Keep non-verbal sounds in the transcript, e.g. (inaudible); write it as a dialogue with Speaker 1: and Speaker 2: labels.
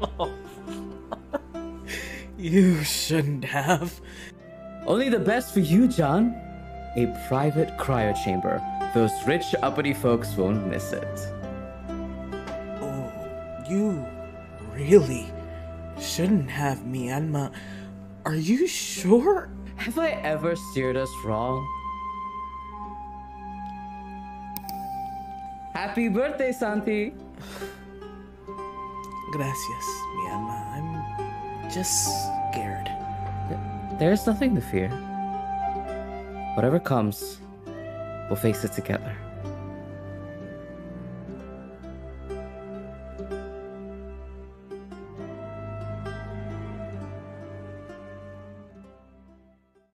Speaker 1: (laughs) You shouldn't have.
Speaker 2: Only the best for you, John. A private cryo chamber. Those rich, uppity folks won't miss it.
Speaker 1: Oh, you really shouldn't have, mi amor. Are you sure?
Speaker 2: Have I ever steered us wrong? Happy birthday, Santi! (laughs)
Speaker 1: Gracias, mi alma. I'm just scared.
Speaker 2: There is nothing to fear. Whatever comes, we'll face it together.